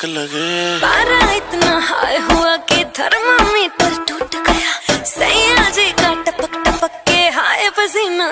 झलक लगे। पारा इतना हाय हुआ कि पर टूट गया। सैया जी का टपक टपक के हाय पसीना